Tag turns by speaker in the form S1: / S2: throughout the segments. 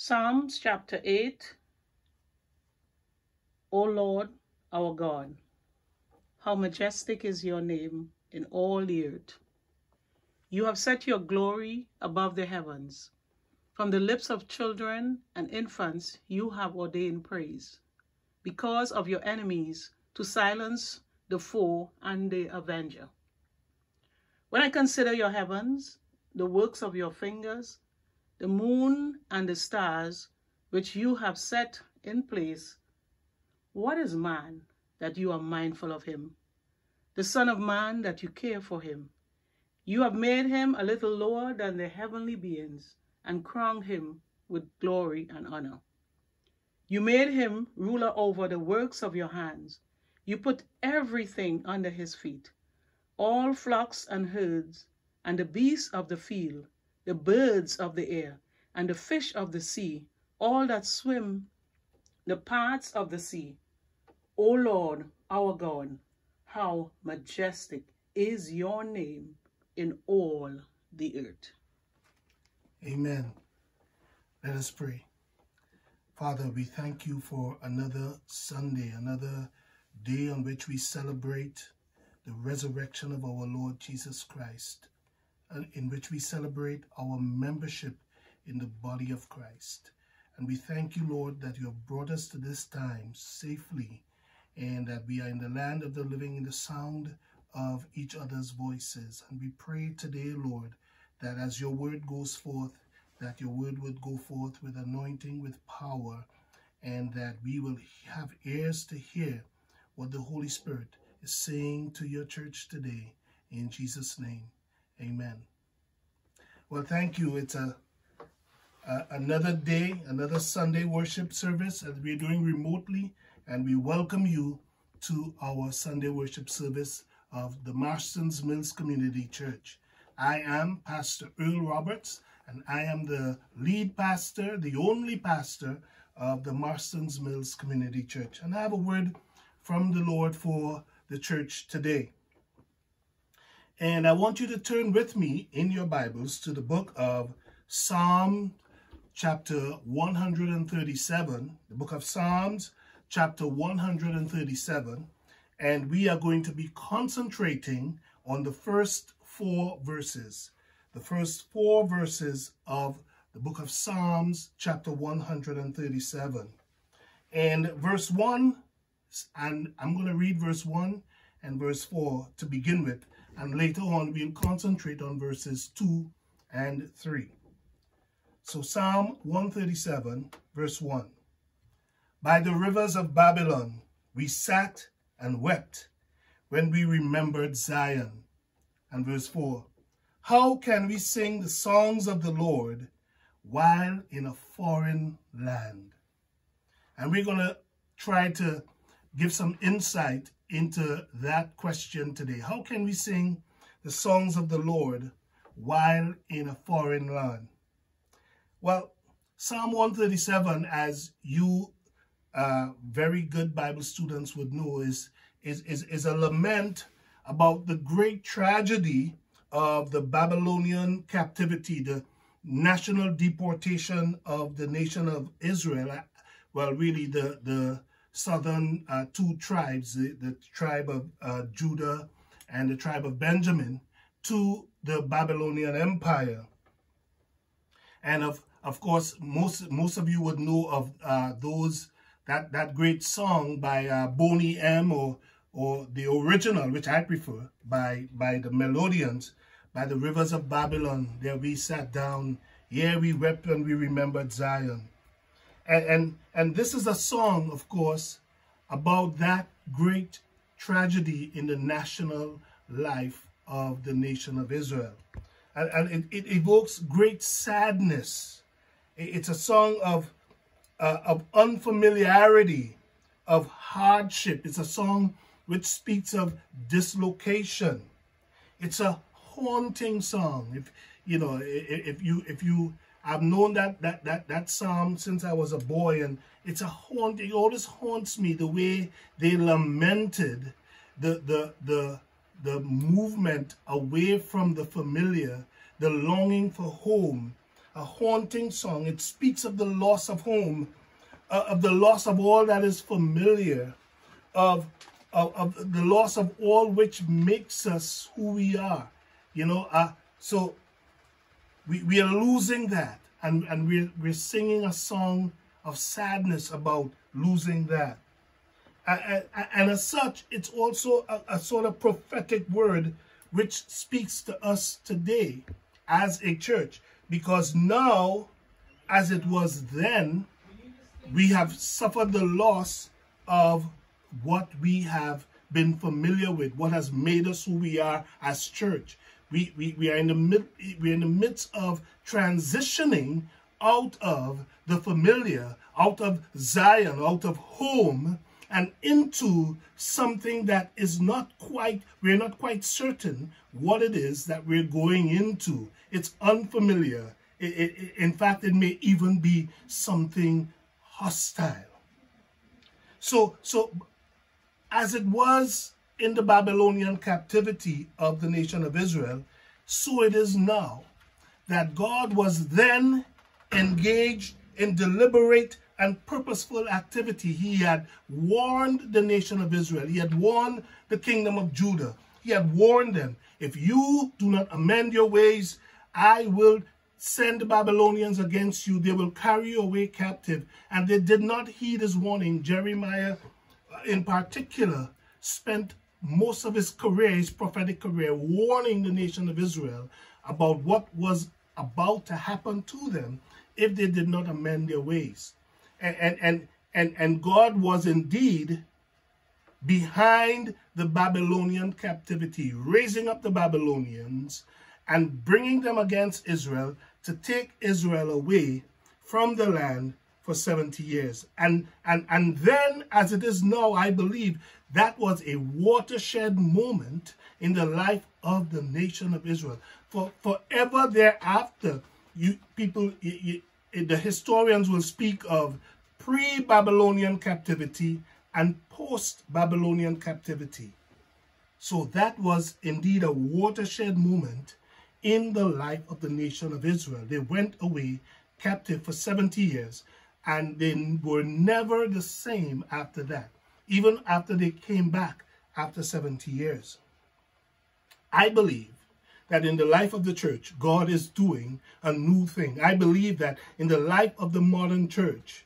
S1: Psalms chapter 8 O Lord, our God, how majestic is your name in all the earth. You have set your glory above the heavens. From the lips of children and infants you have ordained praise, because of your enemies, to silence the foe and the avenger. When I consider your heavens, the works of your fingers, the moon and the stars which you have set in place, what is man that you are mindful of him? The Son of Man that you care for him? You have made him a little lower than the heavenly beings and crowned him with glory and honor. You made him ruler over the works of your hands. You put everything under his feet, all flocks and herds, and the beasts of the field, the birds of the air, and the fish of the sea, all that swim the parts of the sea. O Lord, our God, how majestic is your name in all the earth.
S2: Amen. Let us pray. Father, we thank you for another Sunday, another day on which we celebrate the resurrection of our Lord Jesus Christ in which we celebrate our membership in the body of Christ. And we thank you, Lord, that you have brought us to this time safely and that we are in the land of the living in the sound of each other's voices. And we pray today, Lord, that as your word goes forth, that your word would go forth with anointing, with power, and that we will have ears to hear what the Holy Spirit is saying to your church today. In Jesus' name. Amen. Well, thank you. It's a, a another day, another Sunday worship service that we're doing remotely, and we welcome you to our Sunday worship service of the Marston's Mills Community Church. I am Pastor Earl Roberts, and I am the lead pastor, the only pastor of the Marston's Mills Community Church. And I have a word from the Lord for the church today. And I want you to turn with me in your Bibles to the book of Psalm chapter 137, the book of Psalms chapter 137. And we are going to be concentrating on the first four verses, the first four verses of the book of Psalms chapter 137. And verse 1, and I'm going to read verse 1 and verse 4 to begin with and later on we'll concentrate on verses 2 and 3. So Psalm 137 verse 1. By the rivers of Babylon we sat and wept when we remembered Zion. And verse 4. How can we sing the songs of the Lord while in a foreign land? And we're going to try to give some insight into that question today. How can we sing the songs of the Lord while in a foreign land? Well, Psalm 137, as you uh, very good Bible students would know, is, is, is, is a lament about the great tragedy of the Babylonian captivity, the national deportation of the nation of Israel. Well, really the, the southern uh, two tribes, the, the tribe of uh, Judah and the tribe of Benjamin, to the Babylonian Empire. And of, of course, most, most of you would know of uh, those, that, that great song by uh, Boney M or, or the original, which I prefer, by, by the Melodians, by the rivers of Babylon. There we sat down, here we wept and we remembered Zion. And, and, and this is a song, of course, about that great tragedy in the national life of the nation of Israel. And, and it, it, evokes great sadness. It's a song of, uh, of unfamiliarity, of hardship. It's a song which speaks of dislocation. It's a haunting song. If you know, if you if you I've known that that that that psalm since I was a boy, and it's a haunt. It always haunts me the way they lamented the the the the movement away from the familiar, the longing for home, a haunting song. It speaks of the loss of home, uh, of the loss of all that is familiar, of, of, of, the loss of all which makes us who we are. You know, uh, so we, we are losing that. And, and we're, we're singing a song of sadness about losing that. And, as such, it's also a, a sort of prophetic word which speaks to us today as a church. Because now, as it was then, we have suffered the loss of what we have been familiar with, what has made us who we are as church. We, we, we, are in the mid, we're in the midst of transitioning out of the familiar, out of Zion, out of home, and into something that is not quite, we're not quite certain what it is that we're going into. It's unfamiliar. It, it, in fact, it may even be something hostile. So, so as it was in the Babylonian captivity of the nation of Israel, so it is now that God was then engaged in deliberate and purposeful activity. He had warned the nation of Israel. He had warned the kingdom of Judah. He had warned them, if you do not amend your ways, I will send Babylonians against you. They will carry you away captive. And they did not heed his warning. Jeremiah, uh, in particular, spent most of his career, his prophetic career, warning the nation of Israel about what was about to happen to them if they did not amend their ways. And, and, and, and, and God was indeed behind the Babylonian captivity, raising up the Babylonians and bringing them against Israel to take Israel away from the land for 70 years. And, and, and then, as it is now, I believe that was a watershed moment in the life of the nation of Israel. For forever thereafter, you people, you, you, the historians will speak of pre-Babylonian captivity and post-Babylonian captivity. So that was indeed a watershed moment in the life of the nation of Israel. They went away captive for 70 years and they were never the same after that, even after they came back after 70 years. I believe that in the life of the church, God is doing a new thing. I believe that in the life of the modern church,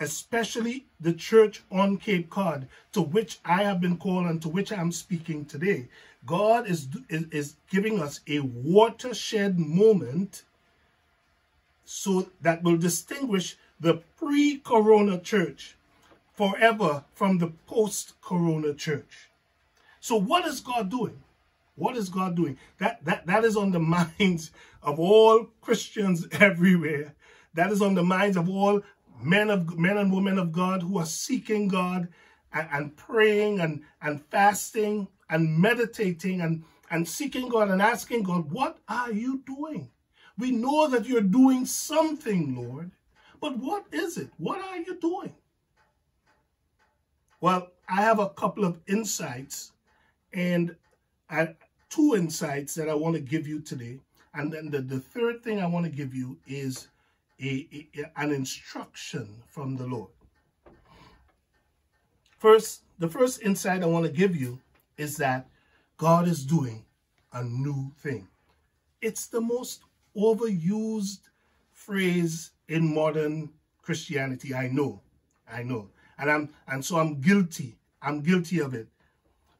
S2: especially the church on Cape Cod, to which I have been called and to which I am speaking today, God is, is, is giving us a watershed moment so that will distinguish the pre-corona church forever from the post-corona church. So what is God doing? What is God doing? That, that, that is on the minds of all Christians everywhere. That is on the minds of all men of men and women of God who are seeking God and, and praying and, and fasting and meditating and, and seeking God and asking God, what are you doing? We know that you're doing something, Lord, but what is it? What are you doing? Well, I have a couple of insights and I, two insights that I want to give you today. And then the, the third thing I want to give you is a, a, an instruction from the Lord. First, the first insight I want to give you is that God is doing a new thing. It's the most overused phrase in modern Christianity. I know, I know. And I'm and so I'm guilty. I'm guilty of it.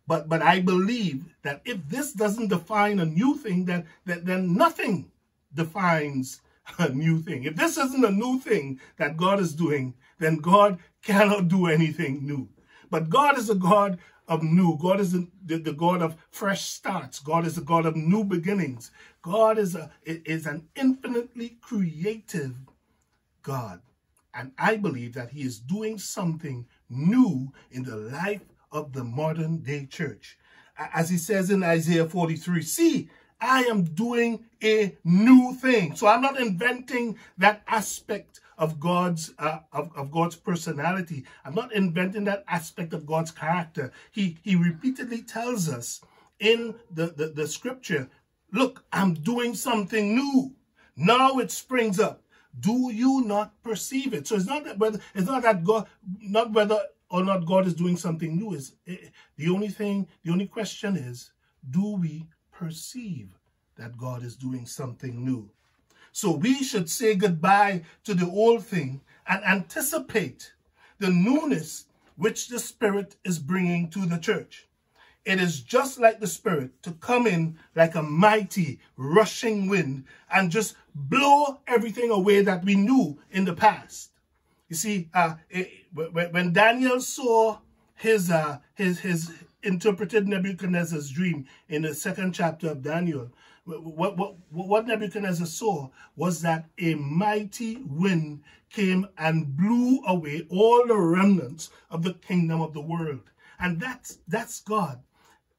S2: But but I believe that if this doesn't define a new thing, then, then, then nothing defines a new thing. If this isn't a new thing that God is doing, then God cannot do anything new. But God is a God of new. God is the, the, God of fresh starts. God is the God of new beginnings. God is, a, is an infinitely creative God. And I believe that he is doing something new in the life of the modern day church. As he says in Isaiah 43, see, I am doing a new thing. So I'm not inventing that aspect of God's uh, of, of God's personality. I'm not inventing that aspect of God's character. He he repeatedly tells us in the, the, the scripture, look, I'm doing something new. Now it springs up. Do you not perceive it? So it's not that whether it's not that God, not whether or not God is doing something new. Is eh, the only thing, the only question is, do we perceive that God is doing something new? So we should say goodbye to the old thing and anticipate the newness which the Spirit is bringing to the church. It is just like the Spirit to come in like a mighty rushing wind and just blow everything away that we knew in the past. You see, uh, it, when Daniel saw his, uh, his, his interpreted Nebuchadnezzar's dream in the second chapter of Daniel, what, what, what Nebuchadnezzar saw was that a mighty wind came and blew away all the remnants of the kingdom of the world. And that's, that's God.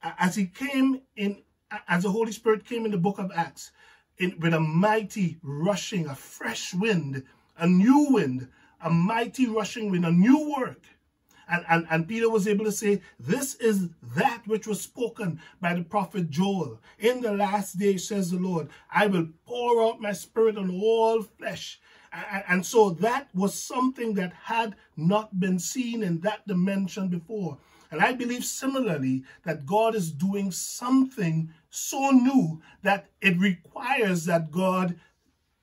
S2: As he came in, as the Holy Spirit came in the book of Acts, in, with a mighty rushing, a fresh wind, a new wind, a mighty rushing wind, a new work. And, and, and Peter was able to say, this is that which was spoken by the prophet Joel. In the last day, says the Lord, I will pour out my spirit on all flesh. And so that was something that had not been seen in that dimension before. And I believe similarly that God is doing something so new that it requires that God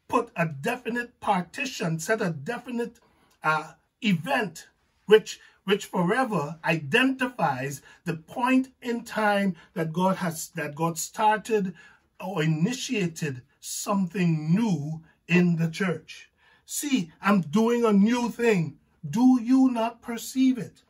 S2: put a definite partition, set a definite uh, event which which forever identifies the point in time that God has that God started or initiated something new in the church. See, I'm doing a new thing. Do you not perceive it?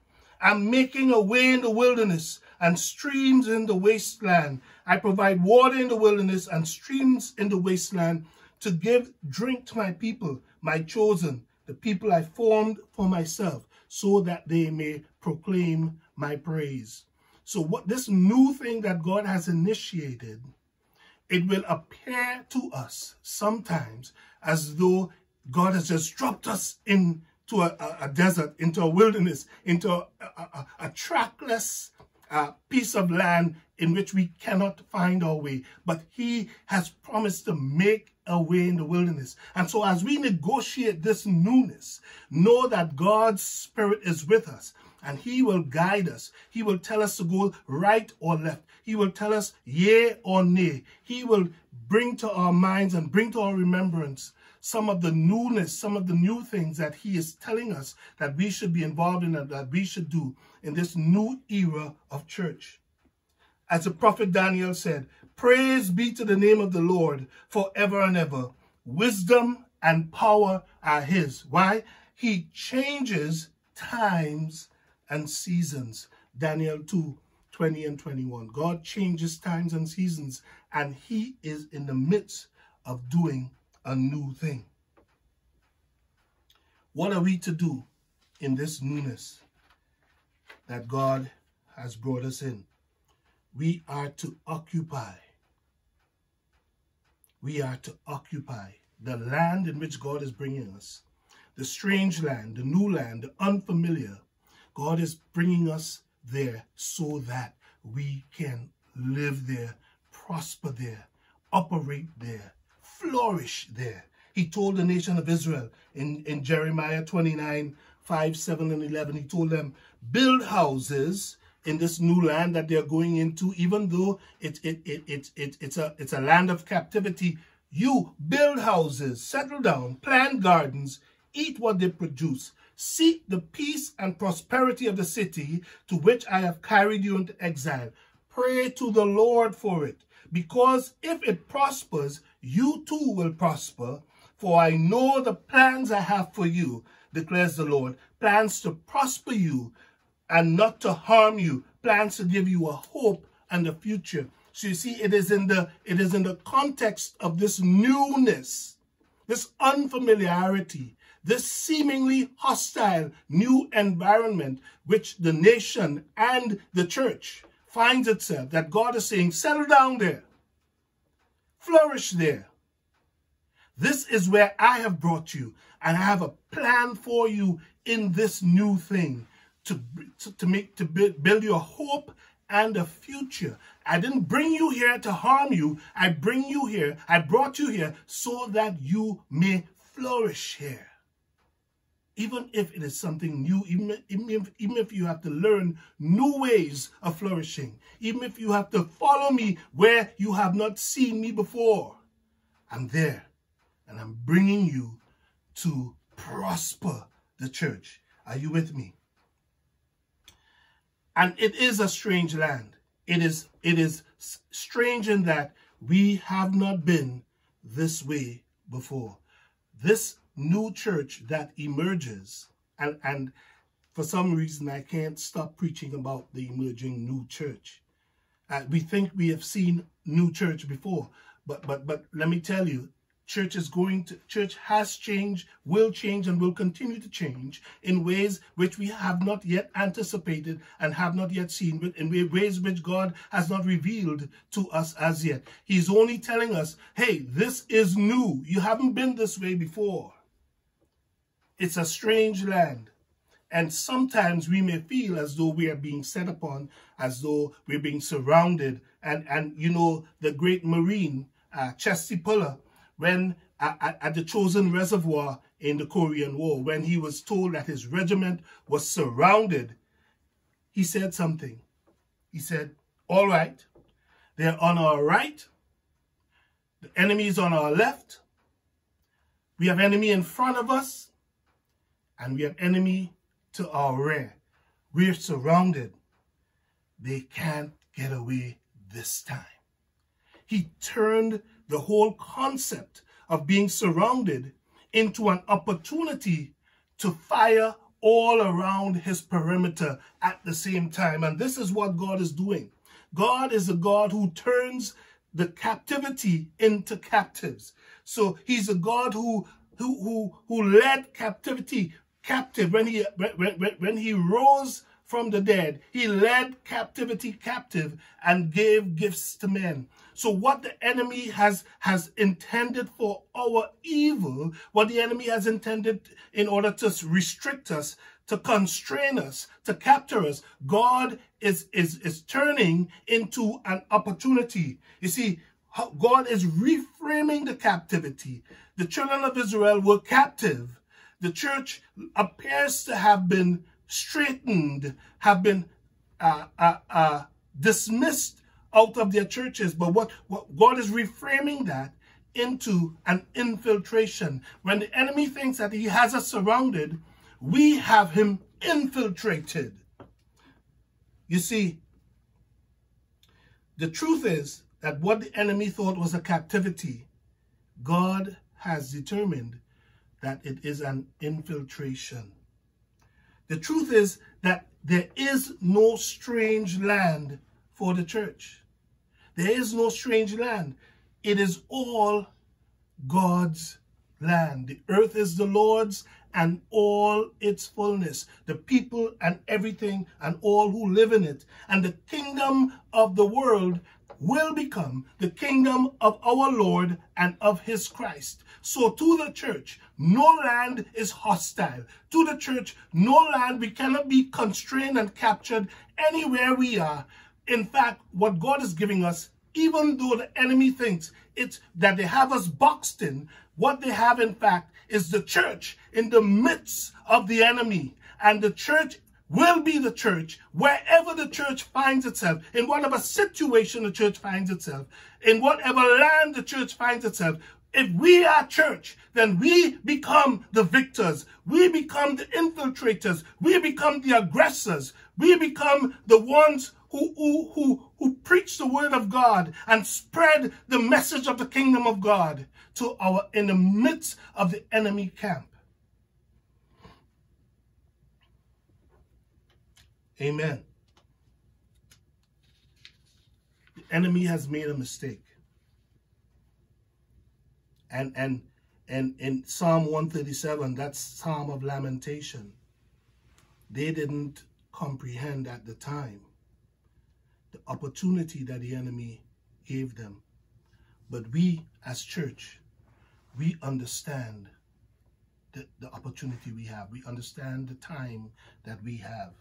S2: I'm making a way in the wilderness and streams in the wasteland. I provide water in the wilderness and streams in the wasteland to give drink to my people, my chosen, the people I formed for myself so that they may proclaim my praise. So what this new thing that God has initiated, it will appear to us sometimes as though God has just dropped us into a, a, a desert, into a wilderness, into a, a, a trackless uh, piece of land in which we cannot find our way. But he has promised to make a way in the wilderness. And so as we negotiate this newness, know that God's Spirit is with us and he will guide us. He will tell us to go right or left. He will tell us yea or nay. He will bring to our minds and bring to our remembrance some of the newness, some of the new things that he is telling us that we should be involved in and that we should do in this new era of church. As the prophet Daniel said, Praise be to the name of the Lord forever and ever. Wisdom and power are his. Why? He changes times and seasons. Daniel 2, 20 and 21. God changes times and seasons, and he is in the midst of doing a new thing. What are we to do in this newness that God has brought us in? We are to occupy we are to occupy the land in which God is bringing us, the strange land, the new land, the unfamiliar. God is bringing us there so that we can live there, prosper there, operate there, flourish there. He told the nation of Israel in, in Jeremiah 29, 5, 7, and 11, he told them, build houses in this new land that they're going into, even though it, it, it, it, it, it's, a, it's a land of captivity, you build houses, settle down, plant gardens, eat what they produce, seek the peace and prosperity of the city to which I have carried you into exile. Pray to the Lord for it, because if it prospers, you too will prosper. For I know the plans I have for you, declares the Lord, plans to prosper you and not to harm you, plans to give you a hope and a future. So you see, it is in the it is in the context of this newness, this unfamiliarity, this seemingly hostile new environment which the nation and the church finds itself that God is saying, settle down there, flourish there. This is where I have brought you, and I have a plan for you in this new thing to, to, to make to build, build your hope and a future. I didn't bring you here to harm you. I bring you here. I brought you here so that you may flourish here. Even if it is something new, even, even, if, even if you have to learn new ways of flourishing, even if you have to follow me where you have not seen me before, I'm there and I'm bringing you to prosper the church. Are you with me? And it is a strange land. It is, it is strange in that we have not been this way before. This new church that emerges, and, and for some reason I can't stop preaching about the emerging new church. Uh, we think we have seen new church before, but but but let me tell you, church is going to church has changed will change and will continue to change in ways which we have not yet anticipated and have not yet seen but in ways which god has not revealed to us as yet. He's only telling us hey this is new. You haven't been this way before it's a strange land. And sometimes we may feel as though we are being set upon as though we're being surrounded. And and you know the great marine uh, Chesty Puller when at, at the Chosin Reservoir in the Korean War, when he was told that his regiment was surrounded, he said something. He said, all right, they're on our right, the enemy is on our left, we have enemy in front of us, and we have enemy to our rear. We're surrounded. They can't get away this time. He turned the whole concept of being surrounded into an opportunity to fire all around his perimeter at the same time. And this is what God is doing. God is a God who turns the captivity into captives. So he's a God who who who, who led captivity captive when he when, when, when he rose from the dead. He led captivity captive and gave gifts to men. So what the enemy has, has intended for our evil, what the enemy has intended in order to restrict us, to constrain us, to capture us, God is, is, is turning into an opportunity. You see, God is reframing the captivity. The children of Israel were captive. The church appears to have been straitened, have been uh, uh, uh, dismissed out of their churches. But what, what God is reframing that into an infiltration. When the enemy thinks that he has us surrounded, we have him infiltrated. You see, the truth is that what the enemy thought was a captivity, God has determined that it is an infiltration. The truth is that there is no strange land for the church. There is no strange land. It is all God's land. The earth is the Lord's and all its fullness, the people and everything and all who live in it. And the kingdom of the world will become the kingdom of our Lord and of his Christ. So to the church, no land is hostile. To the church, no land, we cannot be constrained and captured anywhere we are. In fact, what God is giving us, even though the enemy thinks it's that they have us boxed in, what they have in fact is the church in the midst of the enemy. And the church will be the church wherever the church finds itself, in whatever situation the church finds itself, in whatever land the church finds itself. If we are church, then we become the victors. We become the infiltrators. We become the aggressors. We become the ones who, who, who, who preach the word of God and spread the message of the kingdom of God to our in the midst of the enemy camp. Amen. The enemy has made a mistake. And and and in Psalm 137, that's Psalm of Lamentation, they didn't comprehend at the time the opportunity that the enemy gave them. But we as church, we understand the, the opportunity we have. We understand the time that we have.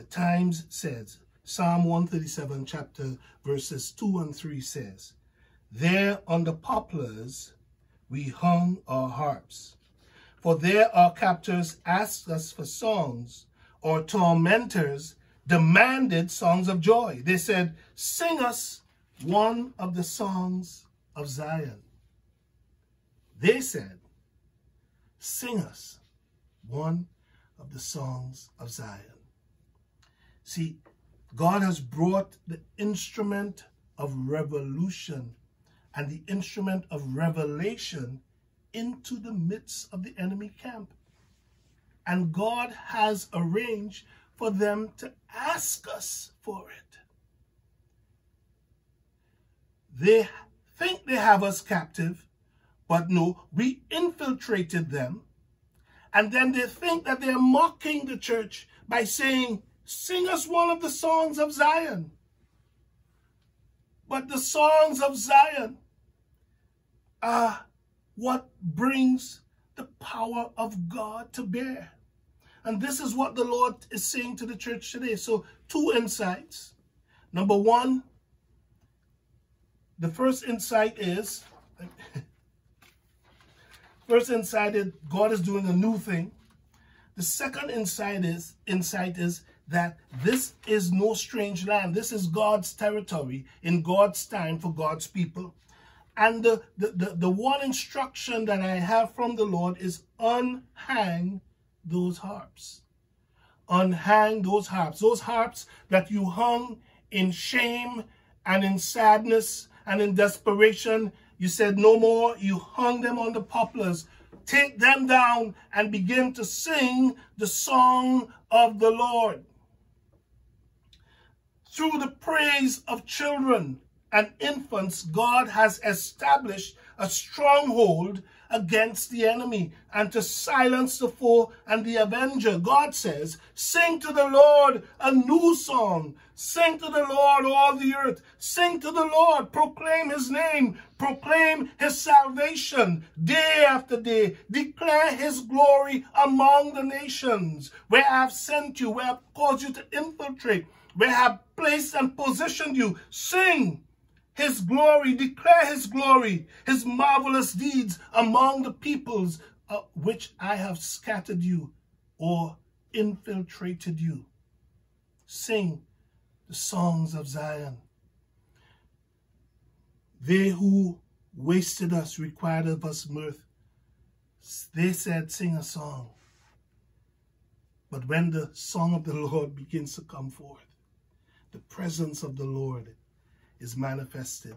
S2: The Times says Psalm 137, chapter verses 2 and 3 says, There on the poplars we hung our harps. For there our captors asked us for songs, or tormentors demanded songs of joy. They said, Sing us one of the songs of Zion. They said, Sing us one of the songs of Zion. See, God has brought the instrument of revolution and the instrument of revelation into the midst of the enemy camp. And God has arranged for them to ask us for it. They think they have us captive, but no, we infiltrated them. And then they think that they're mocking the church by saying, sing us one of the songs of Zion. But the songs of Zion are what brings the power of God to bear. And this is what the Lord is saying to the church today. So, two insights. Number one, the first insight is first insight is God is doing a new thing. The second insight is insight is that this is no strange land. This is God's territory in God's time for God's people. And the, the, the, the one instruction that I have from the Lord is unhang those harps. Unhang those harps. Those harps that you hung in shame and in sadness and in desperation. You said no more. You hung them on the poplars. Take them down and begin to sing the song of the Lord. Through the praise of children and infants, God has established a stronghold against the enemy and to silence the foe and the avenger. God says, sing to the Lord a new song. Sing to the Lord all the earth. Sing to the Lord. Proclaim his name. Proclaim his salvation day after day. Declare his glory among the nations where I have sent you, where I have caused you to infiltrate, I have placed and positioned you. Sing his glory, declare his glory, his marvelous deeds among the peoples uh, which I have scattered you or infiltrated you. Sing the songs of Zion. They who wasted us required of us mirth. They said, sing a song. But when the song of the Lord begins to come forth, the presence of the Lord is manifested.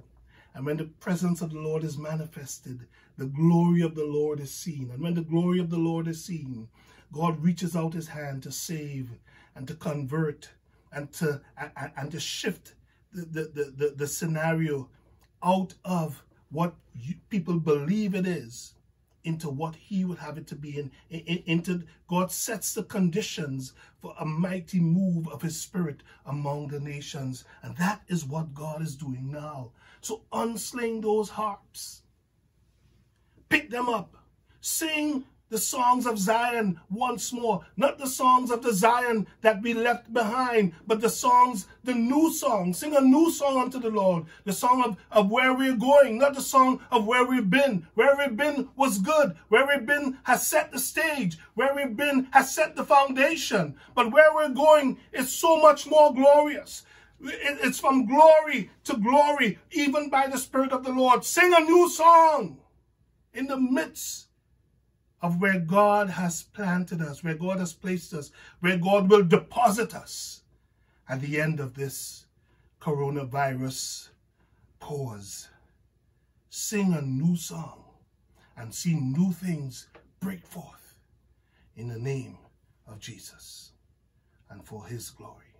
S2: And when the presence of the Lord is manifested, the glory of the Lord is seen. And when the glory of the Lord is seen, God reaches out his hand to save and to convert and to and, to shift the, the, the, the scenario out of what people believe it is into what he would have it to be. In, into God sets the conditions for a mighty move of his spirit among the nations. And that is what God is doing now. So unsling those harps. Pick them up. Sing the songs of Zion once more. Not the songs of the Zion that we left behind, but the songs, the new song. Sing a new song unto the Lord. The song of, of where we're going, not the song of where we've been. Where we've been was good. Where we've been has set the stage. Where we've been has set the foundation. But where we're going is so much more glorious. It's from glory to glory, even by the Spirit of the Lord. Sing a new song in the midst of where God has planted us, where God has placed us, where God will deposit us at the end of this coronavirus pause. Sing a new song and see new things break forth in the name of Jesus and for his glory.